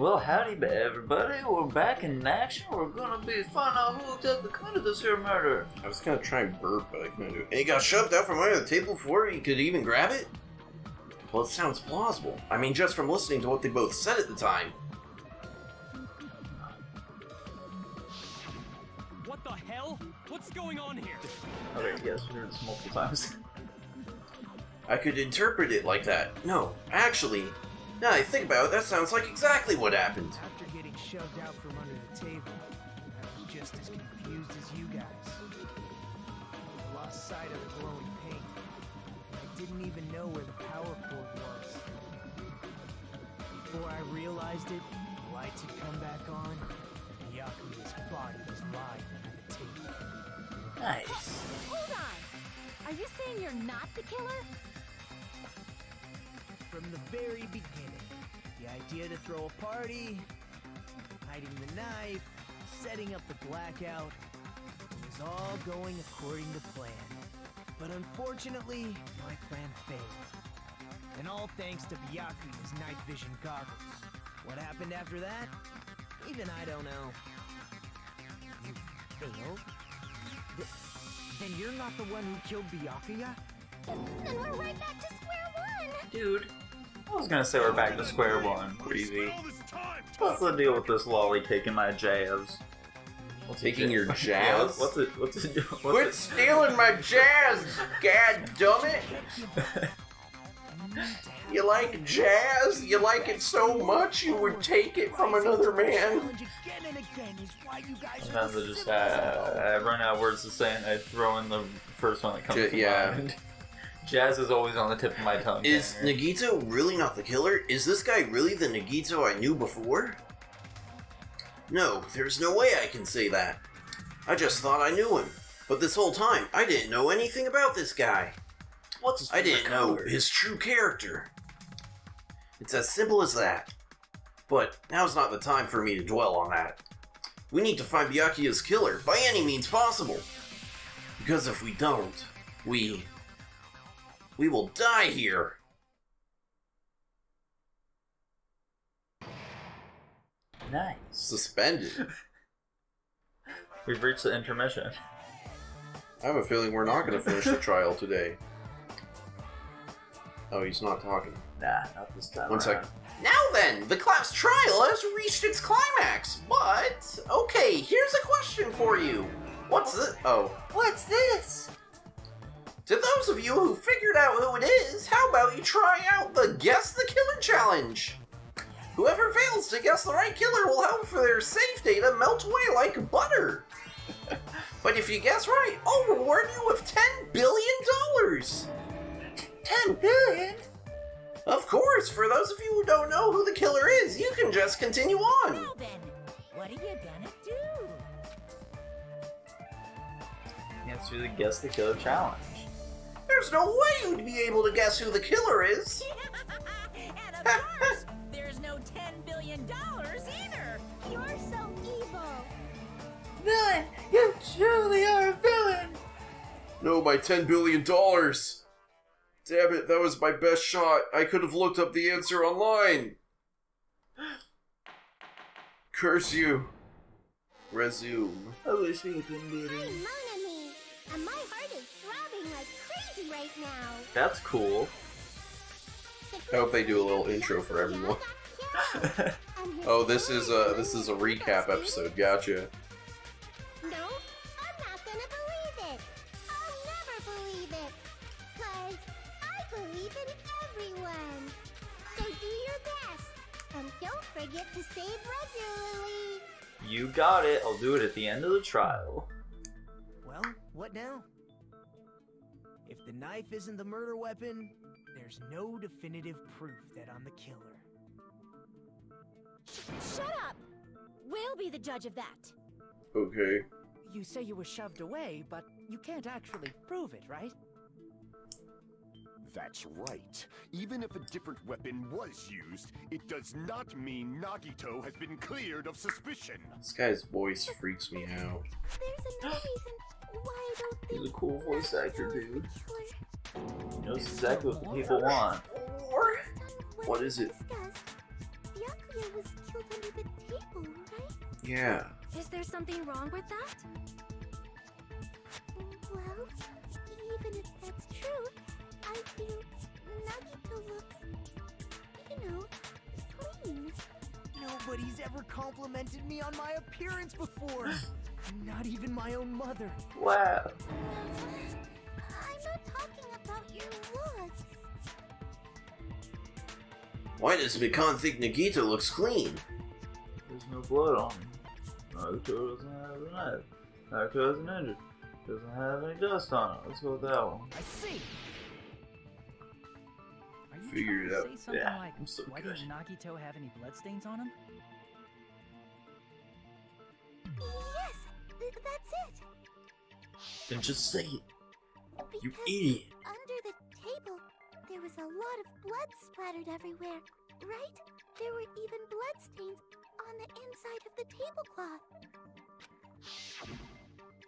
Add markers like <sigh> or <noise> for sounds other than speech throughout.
Well, howdy, everybody. We're back in action. We're gonna be finding out who did the committed this here murder. I was gonna try and burp, but I couldn't do it. And he got shoved out from under the table before he could even grab it? Well, it sounds plausible. I mean, just from listening to what they both said at the time. What the hell? What's going on here? Okay, yes, we heard this multiple times. I could interpret it like that. No, actually, now I think about it, that sounds like exactly what happened. After getting shoved out from under the table, I was just as confused as you guys. I lost sight of the glowing paint. I didn't even know where the power cord was. Before I realized it, the lights had come back on, and Byakuya's body was lying under the table. Nice. Hold on! Are you saying you're not the killer? From the very beginning, the idea to throw a party, hiding the knife, setting up the blackout, it was all going according to plan. But unfortunately, my plan failed. And all thanks to Byakuya's night vision goggles. What happened after that? Even I don't know. You failed? Th- then you're not the one who killed Byakuya? Then we're right back to square one! Dude, I was gonna say we're back to square one. Crazy. What's the deal with this lolly taking my jazz? What's Taking your Yeah, jazz? what's it? What's it? What's Quit it? stealing my jazz, god dumb it! <laughs> You like jazz? You like it so much you would take it from another man? Challenge again and again is why you guys are Sometimes I just uh, I run out of words to say and I throw in the first one that comes J- to yeah. mind. Jazz is always on the tip of my tongue. Is Tanner. Nagito really not the killer? Is this guy really the Nagito I knew before? No, there's no way I can say that. I just thought I knew him. But this whole time, I didn't know anything about this guy. What's his I didn't favorite know his true character. It's as simple as that. But now's not the time for me to dwell on that. We need to find Byakuya's killer by any means possible. Because if we don't, we. We will die here. Nice. Suspended. <laughs> We've reached the intermission. I have a feeling we're not going to finish the trial today. Oh, he's not talking. Nah, not this time. One around. sec. Now then, the class trial has reached its climax. But okay, here's a question for you. What's this? Oh, what's this? To those of you who figured out who it is, how about you try out the Guess the Killer challenge? Whoever fails to guess the right killer will have for their save data melt away like butter. <laughs> but if you guess right, I'll reward you with ten billion dollars. Ten billion? Of course, for those of you who don't know who the killer is, you can just continue on. Now then, what are you gonna do? Answer the guess the killer challenge. There's no way you'd be able to guess who the killer is. <laughs> and of <laughs> course, there's no $10 billion either! You're so evil! Villain, you truly are a villain. No, my $10 billion. Damn it, that was my best shot. I could have looked up the answer online. <gasps> Curse you. Resume. I wish we could be Hi, Monomi, and my heart is throbbing like crazy right now. That's cool. I hope they do a little intro for everyone. <laughs> Oh, this is a this is a recap episode. Gotcha. No, I'm not gonna believe it. I'll never believe it. Cause I believe in everyone. So do your best. And don't forget to save regularly. You got it. I'll do it at the end of the trial. Well, what now? If the knife isn't the murder weapon, there's no definitive proof that I'm the killer. Shut up! We'll be the judge of that. Okay. You say you were shoved away, but you can't actually prove it, right? That's right. Even if a different weapon was used, it does not mean Nagito has been cleared of suspicion. This guy's voice freaks me out. There's another reason why I don't think He's a cool voice actor, dude. He knows exactly what the people want. Or what is it? was killed under the table, right? Yeah. Is there something wrong with that? Well, even if that's true, I feel Nagito looks, you know, clean. Nobody's ever complimented me on my appearance before. <gasps> Not even my own mother. Wow. I'm not talking about your looks. Why does Mikan think Nagito looks clean? There's no blood on him. Naruto doesn't have a knife. Naruto isn't injured. Doesn't have any dust on it. Let's go with that one. I see. Are you it out. say something Yeah, like, I'm so why good. didn't Nagito have any bloodstains on him? Yes, th- that's it. Then just say it. You Because idiot. Under the table, there was a lot of blood splattered everywhere, right? There were even bloodstains on the inside of the tablecloth.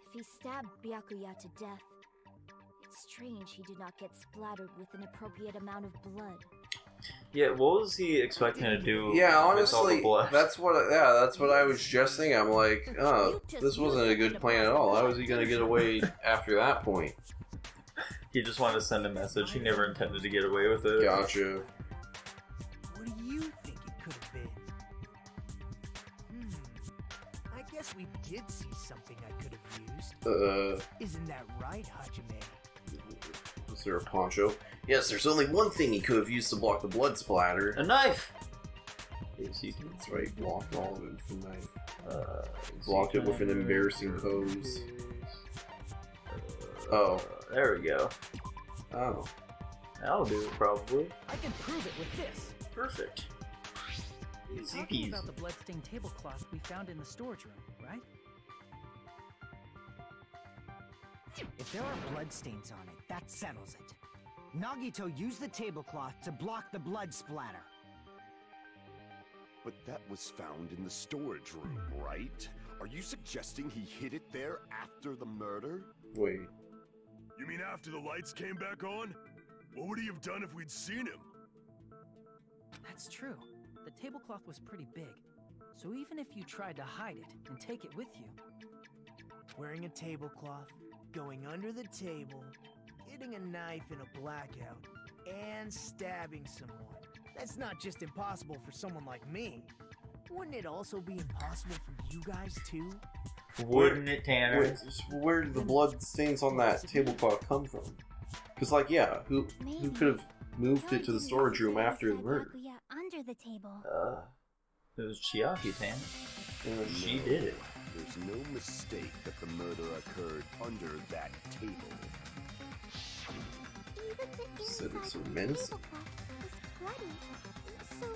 If he stabbed Byakuya to death, it's strange he did not get splattered with an appropriate amount of blood. Yeah, what was he expecting to do? Yeah, with all the honestly, blood? that's what. Yeah, that's what I was just thinking. I'm like, oh, this wasn't a good plan at all. How was he gonna get away after that point? <laughs> He just wanted to send a message. He never intended to get away with it. Gotcha. What do you think it could have been? Hmm. I guess we did see something I could have used. Uh, Isn't that right, Hajime? Was a poncho? Yes, there's only one thing he could have used to block the blood splatter. A knife! Yes, you can. That's right, blocked all of it with a knife. Uh, Blocked it with an embarrassing pose. Oh. There we go. Oh. That'll do it, probably. I can prove it with this. Perfect. You're Easy talking peasy. about the bloodstained tablecloth we found in the storage room, If there are bloodstains on it, that settles it. Nagito used the tablecloth to block the blood splatter. But that was found in the storage room, right? Are you suggesting he hid it there after the murder? Wait. You mean after the lights came back on? What would he have done if we'd seen him? That's true. The tablecloth was pretty big. So even if you tried to hide it and take it with you, Wearing a tablecloth, going under the table, getting a knife in a blackout, and stabbing someone. That's not just impossible for someone like me. Wouldn't it also be impossible for you guys too? Wouldn't it, Tanner? Wait, where did the blood stains on that tablecloth come from? Because, like, yeah, who who could have moved it to the storage room after the murder? Byakuya under the table. Uh, it was Chiaki, Tanner. Uh, She did it. There's no mistake that the murder occurred under that table. Even the inside it's so of the tablecloth was bloody. So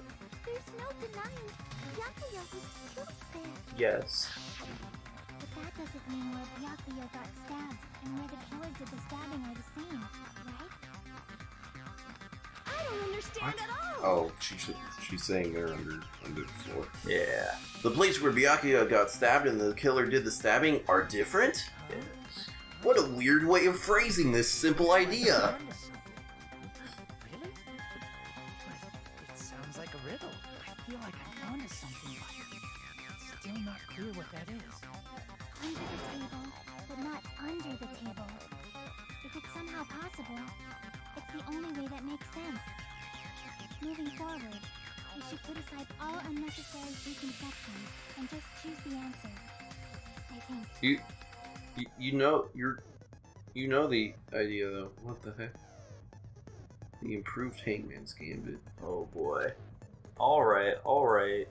there's no denying Byakuya was killed there. Yes. But that doesn't mean where Byakuya got stabbed and where the killer did the stabbing are the same, right? I don't understand at all. Oh, she should, she's saying they're under under the floor. Yeah. The place where Byakuya got stabbed and the killer did the stabbing are different? Yes. What a weird way of phrasing this simple idea. <laughs> Really? It sounds like a riddle. I feel like I'm onto something, but it's still not clear what that is. Under the table, but not under the table. If it's somehow possible, it's the only way that makes sense. Moving forward, we should put aside all unnecessary preconceptions and just choose the answer. I think. You, you, you know, you're, you know the idea though. What the heck? The improved Hangman's Gambit. Oh boy. Alright, alright.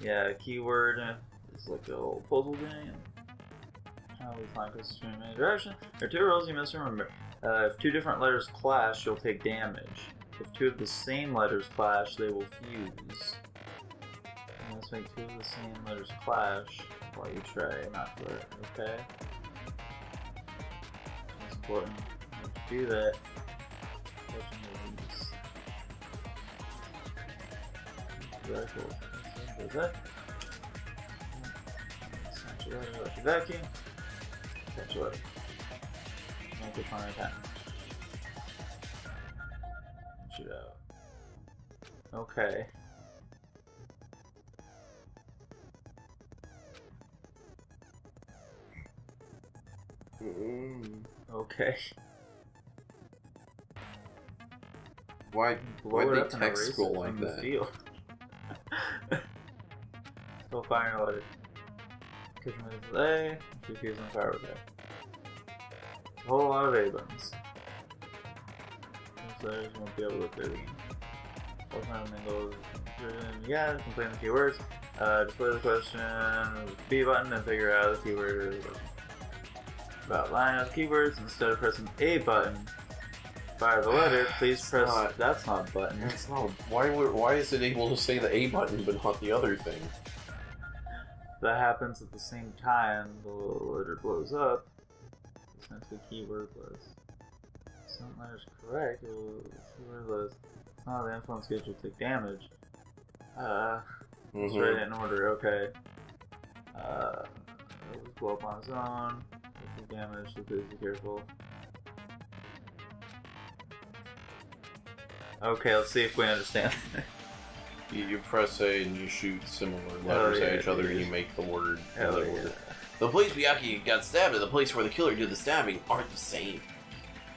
Yeah, keyword uh, is like a little puzzle game. How we find this in any direction. There are two rules you must remember. Uh, if two different letters clash, you'll take damage. If two of the same letters clash, they will fuse. And Let's make two of the same letters clash while you try not to, okay? It's important to do that. Very cool. Vacuum to counterattack. Shootout. Okay. Mm, okay. Why why they text scroll like that? Steel. Still firing loaded. Kitchen is A, GPU's on fire with that. A whole lot of A buttons. These letters won't be able to look through them. What kind of mingle Yeah, complete the keywords. Uh, display the question B button and figure out the keyword. About line of keywords instead of pressing A button. Fire the letter, <sighs> please It's press. not- That's not a button. That's not. Why? Why is it able to say the A button but not the other thing? that happens at the same time the letter blows up. Since the keyword was some letters correct, it will, the keyword was it's not the influence will take damage. Uh, let's Mhm. write it in order. Okay. Uh, it will blow up on its own. Take damage, so please be careful. Okay, let's see if we understand. You, you press A and you shoot similar letters yeah, at each other and you make the word. Hell yeah. word. The place Miyaki got stabbed and the place where the killer did the stabbing aren't the same.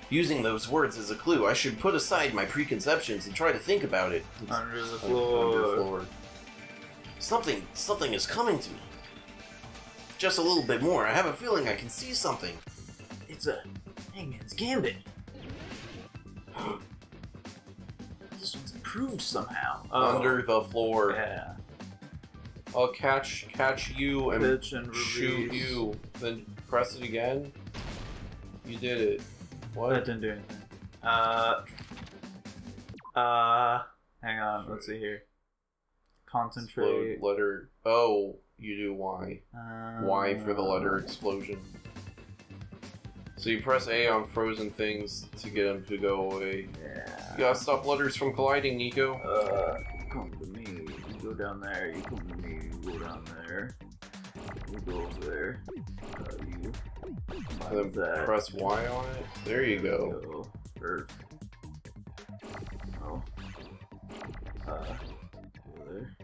Using those words as a clue, I should put aside my preconceptions and try to think about it. Under the Un- floor. Something, something is coming to me. Just a little bit more. I have a feeling I can see something. It's a Hangman's Gambit. <gasps> this one's improved somehow. Oh, Under the floor. Yeah. I'll catch, catch you and and shoot you. Then press it again. You did it. What? That didn't do anything. Uh. Uh. Hang on. Let's see here. Concentrate. Explode letter. Oh, you do Y. Uh, Y for the letter explosion. So you press A on frozen things to get them to go away. Yeah. You gotta stop letters from colliding, Nico. Uh, come to me. You go down there. You come to me. Go down there. You go over there. You. And then that. press Y on it. There you go. Go first. Oh. Uh. There.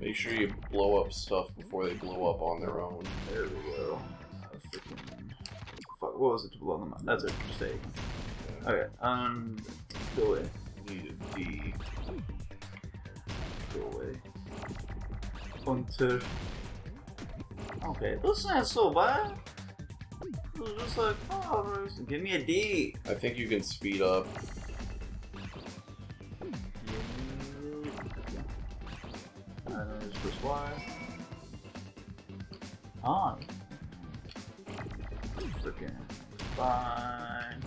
Make sure you blow up stuff before they blow up on their own. There we go. Freaking. Fuck. What was it to blow them up? That's a mistake. Okay. Um. Go away. Need a D. Okay, that's not so bad. Just like, oh, give me a D. I think you can speed up. Alright, press Y. On. Freaking fine.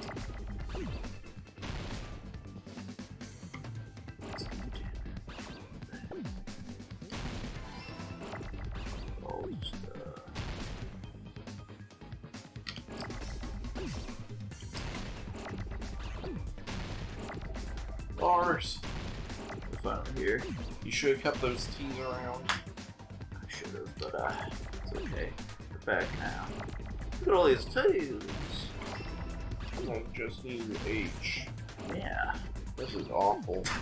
Bars. we're finally here. You should have kept those T's around. I should have, but uh, it's okay. We're back now. Look at all these twos. I just need an H. Yeah. This is awful. <laughs>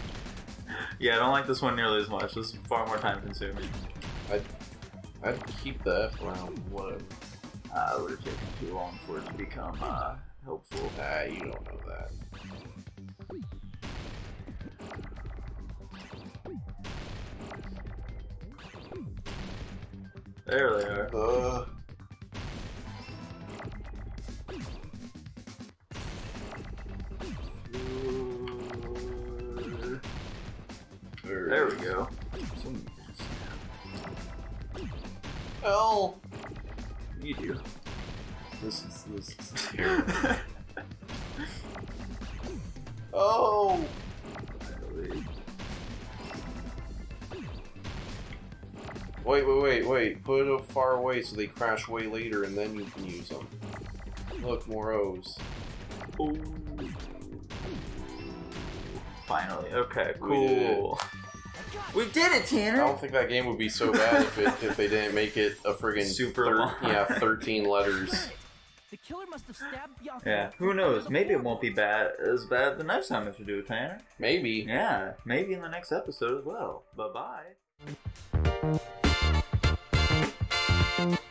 Yeah, I don't like this one nearly as much. This is far more time consuming. I'd, I'd keep the F around, whatever. Uh, it would have taken too long for it to become uh, helpful. Nah, you don't know that. There they are. Uh, There we go. Hell. You do. This is this is terrible. <laughs> <laughs> oh. Wait, wait, wait, wait. Put it far away so they crash way later and then you can use them. Look, more O's. Ooh. Finally. Okay, We did cool. We did it, Tanner! I don't think that game would be so bad if it if they didn't make it a friggin' Super thir- long. yeah, thirteen letters. The killer must have stabbed Byakuya. Yeah, who knows? Maybe it won't be bad as bad the next time if you do it, Tanner. Maybe. Yeah, maybe in the next episode as well. Bye bye bye.